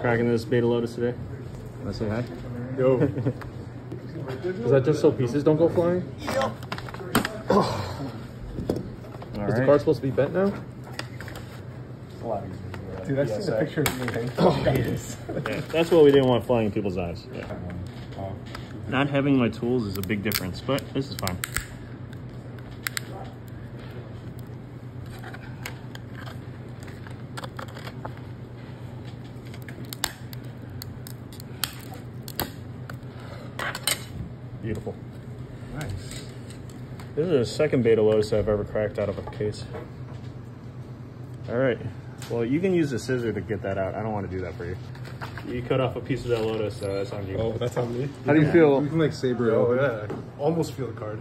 Cracking this Beta Lotus today. Want to say hi? Yo. Is that just so pieces don't go flying? All Is the car supposed to be bent now? Dude, I seen the picture of me. Oh, man. Yeah, that's what we didn't want flying in people's eyes. Yeah. Not having my tools is a big difference, but this is fine. Beautiful. Nice. This is the second Beta Lotus I've ever cracked out of a case. All right. Well, you can use a scissor to get that out. I don't want to do that for you. You cut off a piece of that Lotus, so that's on you. Oh, that's on me. How do you feel? We can like saber it Oh yeah. Almost feel the card.